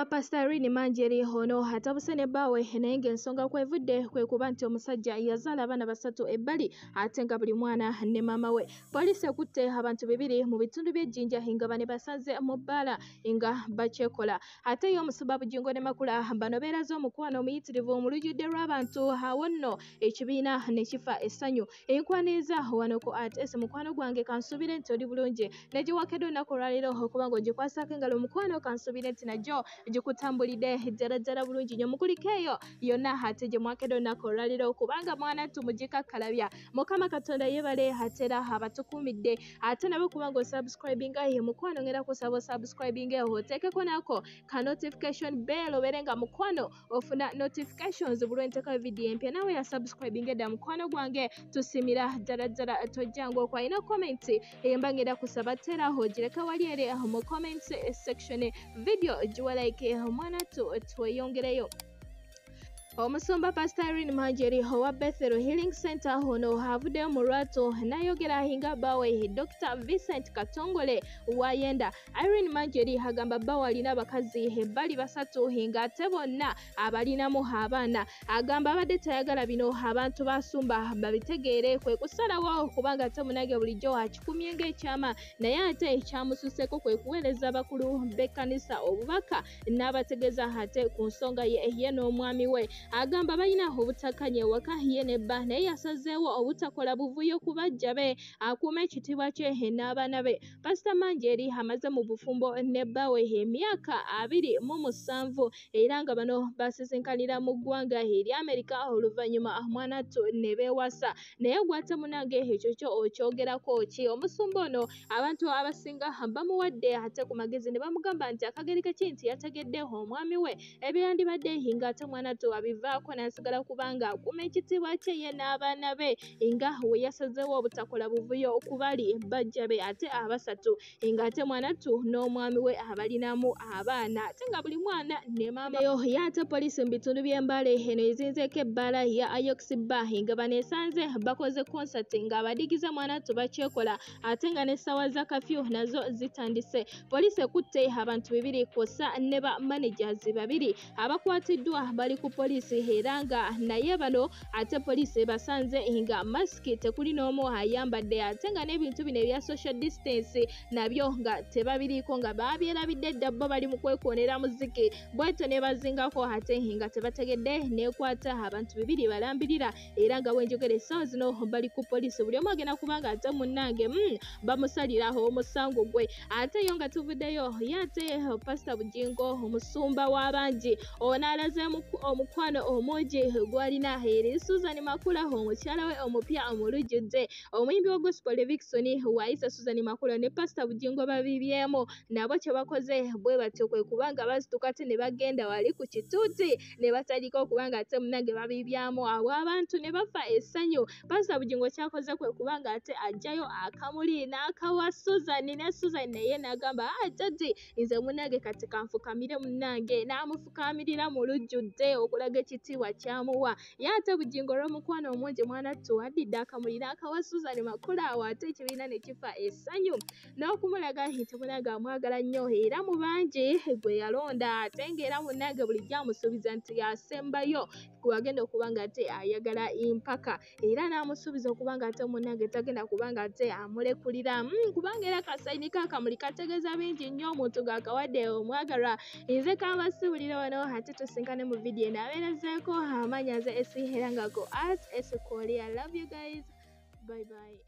omusumba pasita irene manjeri ono atabuse ne bbaawe naye ng'ensonga kwevudde kwe kuba nti omusajja yazaala abaana basatu ebbali ate nga buli mwana ne maama we. Poliisi ekutte abantu bibiri mu bitundu by'ejjinja nga bane basaze mu bbaala nga bakyekola. Ate ye omusumba bugingo ne makula bano beeraze omukwano omuyitirivu mu lujjudde lw'abantu awo nno ekibiina ne kifa essanyu. Enkwaniriza wano ku ats mukwano gwange kansuubire nti oli bulungi. Negiwakedde olunaku olwaleero okuba ng'ogikwasako engalo omukwano kansuubire nti najjo gikutambulidde ddala bulungi nnyo mukuliko eyo yonna ate gye mwakedde olunaku olwaleero kubanga mwana tumugikakkalabya mukama katonda yeebale atera abatukuumidde ate nabo kuba ng'osubscribinga ye mukwano ngenda kusaba osubscribinga oteekeko nako ka notification bell obeere nga mukwano ofuna notifications bulwenteekayo vidiyo empya. Nawe yasubscribinga edda mukwano gwange tusimira ddala ddala tojjanga okwalina komenti eyemba ngenda kusaba teraho gireka wali ere mu comment section video giwa like que es humana, tu, tu yongereyo. Omusumba pasita irene manjeri owa bethel healing center ono avuddeyo mu lwatu nayogera ahinga bawe dr. Vincent katongole wayenda irene manjeri agamba bawe alina abakazi ebbali basatu nga ate bonna abalinamu abaana. Agamba abadde tayagala bino abantu basumba babitegeere kwe kusalawo kubanga ate munage bulijjo akikumye ng'ekyama naye ate ekyamususeko kwe kuweereza abakulu b'ekkanisa obubaka n'abategeeza ate ku nsonga ye ye n'omwami we agamba balina obutakanye waka ye nebba naye yasazeewo obutakola buvuyo ku bajja be akuuma ekitiibwa kye n'abaana be. Pasita manjeri amaze mu bufumbo nebbawe emyaka abiri mu musanvu era nga bano basisinkanira mu ggwanga eri amerika oluvannyuma mwanatu ne beewasa. Naye gwate munange ekyo kyo okyogerako ki? Omusumba ono abantu abasinga bamuwadde ate ku magezi ne bamugamba nti akageri kaki nti yategedde omwami we ebyandibadde nga ate mwanatu abivaako n'asigala kubanga akuuma ekitiibwa kye ye n'abaana be nga we yasazeewo obutakola buvuyo ku bali bajja be ate abasatu ng'ate mwanatu n'omwami we abalinamu abaana ate nga buli mwana ne maamayo ye ate poliisi mu bitundu by'embaala eno ezinzeeko ebbaala ya ayoxba nga baneesanze bakoze konsati ng'abadigize mwanatu bakyekola ate nga n'essaawa za kafyu nazo zitandise. Poliisi ekutte abantu bibiri kw'ossa ne ba managers babiri abakwatiddwa bali ku poliisi era nga naye bano ate poliisi basanze nga masiki tekuli n'omu ayambadde ate nga n'ebintu bino ebya social distance nabyo nga tebabiriiko nga babyerabidde dda bo bali mu kwekoonera muziki. Bweto ne bazingako ate nga tebategedde neekwata abantu bibiri balambirira era nga bwenjogera essaawa zino bali ku poliisi buli omu agenda kubanga ate munnange mm, bamusaliraho omusango gwe. Ate yo nga tuvuddeyo ye ate pasita bugingo omusumba w'abangi ono alaze omukwano omungi gwalina eri susan makula omukyala we omupya omulujjudde omuyimbi wa gospel vicson waayisa susan makula ne pasita bugingo babibyemu nabo kye bakoze bwe batyo kwe kubanga bazituka te ne bagenda wali ku kituuti ne batandika okubanga ate munange babibyamu abo abantu ne bafa essanyu pasita bugingo kyakoze kwe kubanga ate ajjayo akamuli n'akawa susan ne susan naye n'agamba atati nze munange kati kanfukamire munange n'amufukamirira mu lujjudde okulaga ekitiibwa kyamuwa ye ate bugingo olw'omukwano omungi mwana tuwaddidde akamuli n'akawa susan makula awo ate ekibiina ne kifa essanyu. N'okumulaga nti munange amwagala nnyo era mu bangi gwe yalonda ate ng'era munange bulijjo amusuubiza nti yasembayo gwagenda okuba nga ate ayagala empaka. Era n'amusuubiza okuba nga ate munange tagenda kuba nga ate amulekulira. Kubanga era kasayini kakamuli kategeeza bingi nnyo omuntu ng'akawadde omwagalwa. Nze kambasibulira wano ate tusinkane mu vidiyo naabeerezeeko ezeeko amanya nze esiherangako art esikoli i love you guys. Bye bye.